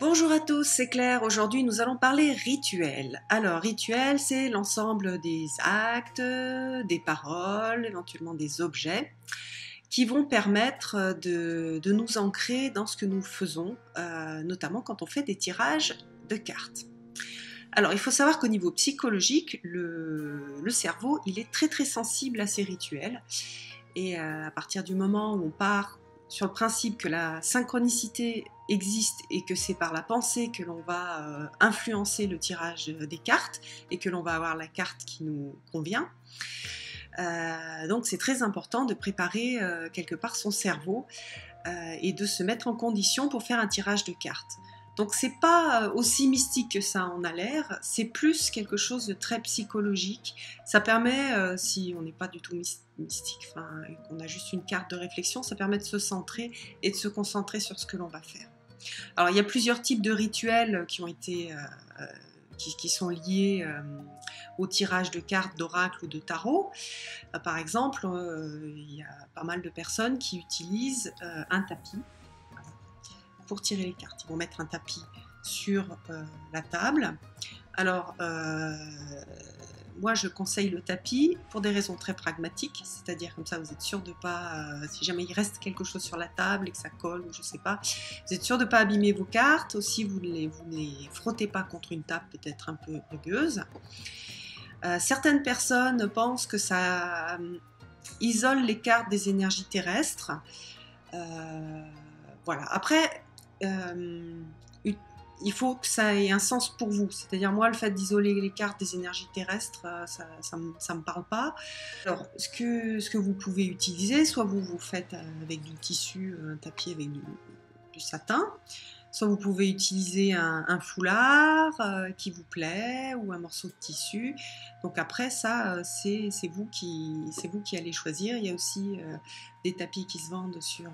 Bonjour à tous, c'est Claire. Aujourd'hui, nous allons parler rituel. Alors, rituel, c'est l'ensemble des actes, des paroles, éventuellement des objets qui vont permettre de, nous ancrer dans ce que nous faisons, euh, notamment quand on fait des tirages de cartes. Alors, il faut savoir qu'au niveau psychologique, le, cerveau, il est très très sensible à ces rituels. Et euh, à partir du moment où on part sur le principe que la synchronicité existe et que c'est par la pensée que l'on va euh, influencer le tirage des cartes et que l'on va avoir la carte qui nous convient. Euh, donc c'est très important de préparer quelque part son cerveau et de se mettre en condition pour faire un tirage de cartes. Donc c'est pas euh, aussi mystique que ça en a l'air, c'est plus quelque chose de très psychologique. Ça permet, euh, si on n'est pas du tout mystique, qu'on a juste une carte de réflexion, ça permet de se centrer et de se concentrer sur ce que l'on va faire. Alors il y a plusieurs types de rituels qui ont été, euh, qui, sont liés au tirage de cartes d'oracle ou de tarot. par exemple, il y a pas mal de personnes qui utilisent un tapis pour tirer les cartes. Ils vont mettre un tapis sur euh, la table. Alors, euh, moi, je conseille le tapis pour des raisons très pragmatiques, c'est-à-dire comme ça, vous êtes sûr de pas, euh, si jamais il reste quelque chose sur la table et que ça colle ou je sais pas, vous êtes sûr de pas abîmer vos cartes. Aussi, vous ne les, frottez pas contre une table peut-être un peu rugueuse. certaines personnes pensent que ça isole les cartes des énergies terrestres. voilà. Après, euh, il faut que ça ait un sens pour vous. C'est-à-dire, moi, le fait d'isoler les cartes des énergies terrestres, euh, ça ne me parle pas. Alors, ce que, ce que vous pouvez utiliser, soit vous vous faites avec du tissu, un tapis avec du, satin, soit vous pouvez utiliser un, foulard euh, qui vous plaît ou un morceau de tissu. Donc après ça, c'est vous, qui, vous qui allez choisir. Il y a aussi des tapis qui se vendent sur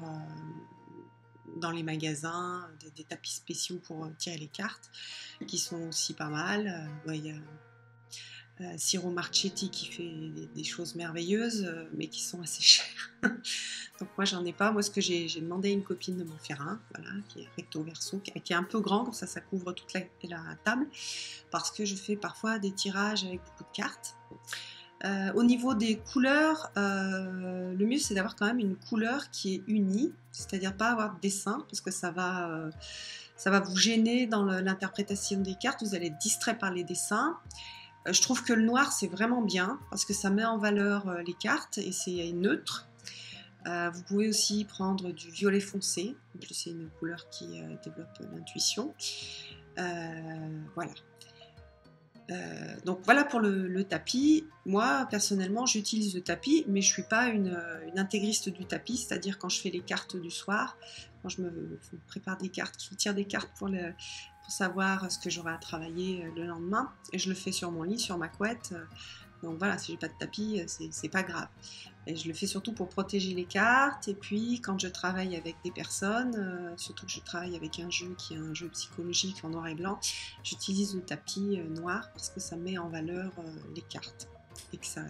dans les magasins, des, tapis spéciaux pour euh, tirer les cartes, qui sont aussi pas mal. Euh, il y a euh, Ciro Marchetti qui fait des, choses merveilleuses, mais qui sont assez chères. Donc moi j'en ai pas. Moi ce que j'ai, demandé à une copine de m'en faire un, voilà, qui est recto verso, qui, est un peu grand, comme ça ça couvre toute la table, parce que je fais parfois des tirages avec beaucoup de cartes. Euh, au niveau des couleurs, euh, le mieux c'est d'avoir quand même une couleur qui est unie, c'est-à-dire pas avoir de dessin, parce que ça va, euh, ça va vous gêner dans l'interprétation des cartes, vous allez être distrait par les dessins. je trouve que le noir c'est vraiment bien, parce que ça met en valeur les cartes et c'est neutre. vous pouvez aussi prendre du violet foncé, c'est une couleur qui développe l'intuition. voilà. Euh, donc voilà pour le, tapis. Moi, personnellement, j'utilise le tapis, mais je ne suis pas une, intégriste du tapis, c'est-à-dire quand je fais les cartes du soir, quand je me, prépare des cartes, je tire des cartes pour, savoir ce que j'aurai à travailler euh, le lendemain, et je le fais sur mon lit, sur ma couette. Euh, donc voilà, si j'ai pas de tapis, euh, c'est pas grave. Et je le fais surtout pour protéger les cartes. Et puis quand je travaille avec des personnes, euh, surtout que je travaille avec un jeu qui est un jeu psychologique en noir et blanc, j'utilise le tapis euh, noir parce que ça met en valeur les cartes. Et que ça.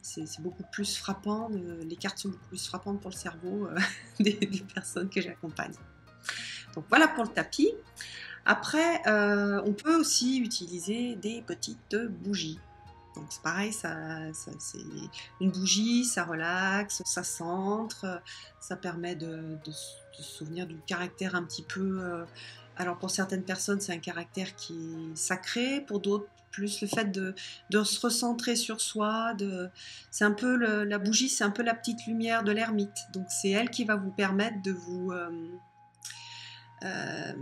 C'est beaucoup plus frappant, les cartes sont beaucoup plus frappantes pour le cerveau des, personnes que j'accompagne. Donc voilà pour le tapis. Après, on peut aussi utiliser des petites bougies. Donc c'est pareil, ça, c'est une bougie, ça relaxe, ça centre, ça permet de, se souvenir du caractère un petit peu... Euh, alors pour certaines personnes c'est un caractère qui est sacré, pour d'autres plus le fait de, se recentrer sur soi, c'est un peu la bougie, c'est un peu la petite lumière de l'ermite. Donc c'est elle qui va vous permettre de vous... Euh, euh,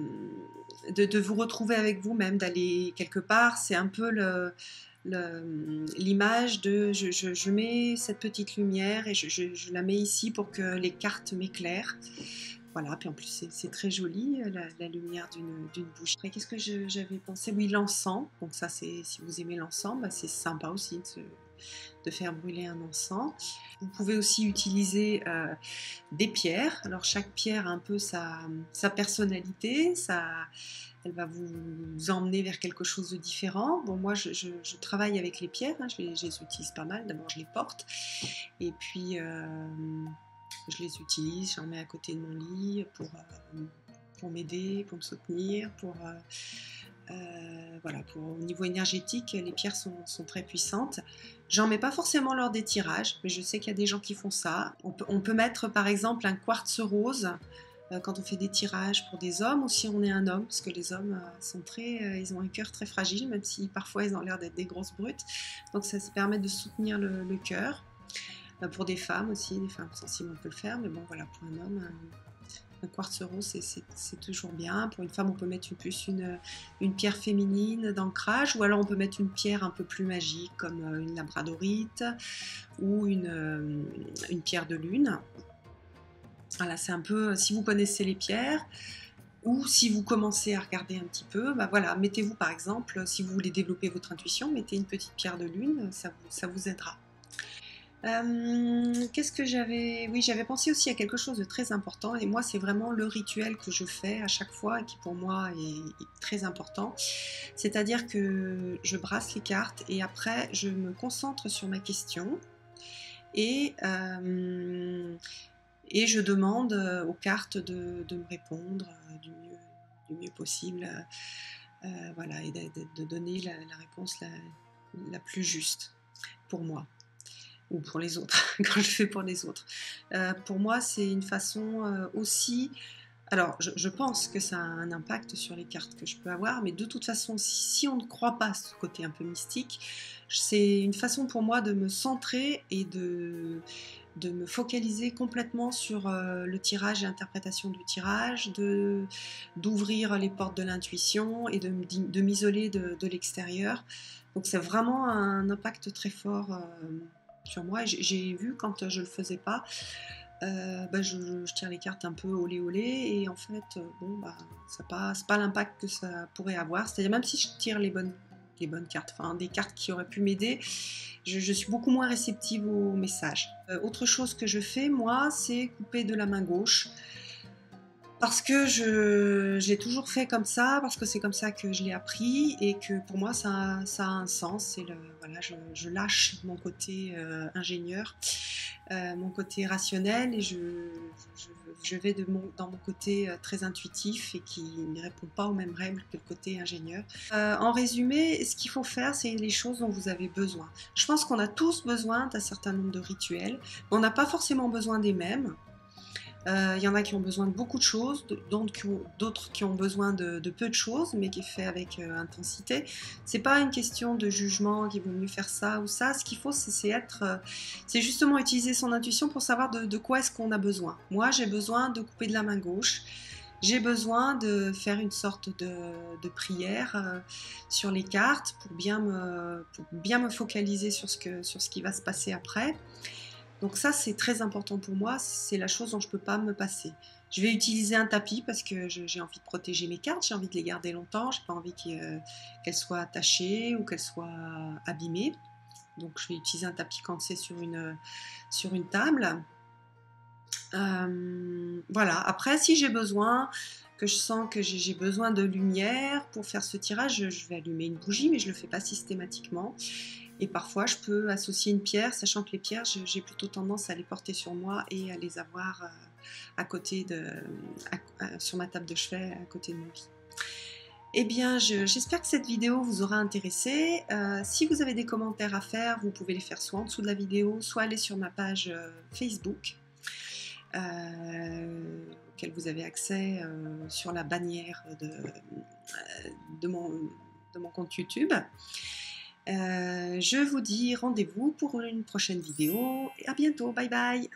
de, vous retrouver avec vous-même, d'aller quelque part. C'est un peu le, l'image de je, mets cette petite lumière et je, la mets ici pour que les cartes m'éclairent. Voilà, puis en plus c'est très joli la, lumière d'une bouche. Qu'est-ce que j'avais pensé? Oui, l'encens. Donc, ça, c'est si vous aimez l'encens, bah, c'est sympa aussi de, faire brûler un encens. Vous pouvez aussi utiliser euh, des pierres. Alors, chaque pierre a un peu sa, sa personnalité, sa elle va vous emmener vers quelque chose de différent. Bon, moi, je, travaille avec les pierres, hein. je, les, utilise pas mal. D'abord, je les porte, et puis euh, je les utilise, j'en mets à côté de mon lit pour, euh, pour m'aider, pour me soutenir, pour... voilà, pour, au niveau énergétique, les pierres sont, très puissantes. J'en mets pas forcément lors des tirages, mais je sais qu'il y a des gens qui font ça. On peut, mettre par exemple un quartz rose euh, quand on fait des tirages pour des hommes ou si on est un homme, parce que les hommes euh, sont très, euh, ils ont un cœur très fragile, même si parfois ils ont l'air d'être des grosses brutes. Donc ça, se permet de soutenir le, cœur. Pour des femmes aussi, des femmes sensibles on peut le faire, mais bon voilà, pour un homme, un, quartz rose c'est toujours bien. Pour une femme, on peut mettre une plus une, pierre féminine d'ancrage, ou alors on peut mettre une pierre un peu plus magique comme une labradorite ou une, une pierre de lune. Voilà, c'est un peu, si vous connaissez les pierres, ou si vous commencez à regarder un petit peu, bah voilà, mettez-vous par exemple, si vous voulez développer votre intuition, mettez une petite pierre de lune, ça vous aidera. Euh, qu'est-ce que j'avais Oui, j'avais pensé aussi à quelque chose de très important, et moi, c'est vraiment le rituel que je fais à chaque fois, et qui pour moi est, très important. C'est-à-dire que je brasse les cartes, et après, je me concentre sur ma question, et euh, et je demande euh, aux cartes de, me répondre du mieux, du mieux possible. Voilà, et de, donner la, réponse la, plus juste pour moi ou pour les autres, quand je fais pour les autres. pour moi, c'est une façon aussi alors, je, pense que ça a un impact sur les cartes que je peux avoir, mais de toute façon, si, on ne croit pas à ce côté un peu mystique, c'est une façon pour moi de me centrer et de, de me focaliser complètement sur euh, le tirage et l'interprétation du tirage, de, d'ouvrir les portes de l'intuition et de, de m'isoler de, l'extérieur. Donc c'est vraiment un impact très fort euh, sur moi. j'ai vu quand je ne le faisais pas, euh, bah, je, tire les cartes un peu olé olé et en fait, bon, bah, ça passe pas l'impact que ça pourrait avoir. C'est-à-dire même si je tire les bonnes, les bonnes cartes, enfin des cartes qui auraient pu m'aider, je, suis beaucoup moins réceptive aux messages. Euh, autre chose que je fais, moi, c'est couper de la main gauche. Parce que je, l'ai toujours fait comme ça, parce que c'est comme ça que je l'ai appris et que pour moi ça, a un sens. Le, voilà, je, lâche mon côté euh, ingénieur, euh, mon côté rationnel et je, vais dans mon côté euh, très intuitif et qui ne répond pas aux mêmes règles que le côté ingénieur. en résumé, ce qu'il faut faire, c'est les choses dont vous avez besoin. Je pense qu'on a tous besoin d'un certain nombre de rituels, on n'a pas forcément besoin des mêmes. Il euh, y en a qui ont besoin de beaucoup de choses, d'autres qui ont besoin de, peu de choses, mais qui est fait avec euh, intensité. C'est pas une question de jugement, qu'il vaut mieux faire ça ou ça. Ce qu'il faut, c'est être, euh, c'est justement utiliser son intuition pour savoir de, quoi est-ce qu'on a besoin. Moi, j'ai besoin de couper de la main gauche. J'ai besoin de faire une sorte de, prière sur les cartes pour bien me, focaliser sur ce qui va se passer après. Donc ça, c'est très important pour moi, c'est la chose dont je ne peux pas me passer. Je vais utiliser un tapis parce que j'ai envie de protéger mes cartes, j'ai envie de les garder longtemps, je n'ai pas envie euh, qu'elles soient attachées ou qu'elles soient abîmées. Donc je vais utiliser un tapis quand c'est sur une, sur une table. Euh, voilà, après si j'ai besoin, que je sens que j'ai besoin de lumière pour faire ce tirage, je vais allumer une bougie, mais je ne le fais pas systématiquement. Et parfois, je peux associer une pierre, sachant que les pierres, j'ai plutôt tendance à les porter sur moi et à les avoir euh, à côté de, sur ma table de chevet, à côté de mon lit. Eh bien, j'espère que cette vidéo vous aura intéressé. Euh, si vous avez des commentaires à faire, vous pouvez les faire soit en dessous de la vidéo, soit aller sur ma page euh, Facebook, auquel vous avez accès sur la bannière de, mon compte YouTube. Euh, je vous dis rendez-vous pour une prochaine vidéo et à bientôt. Bye bye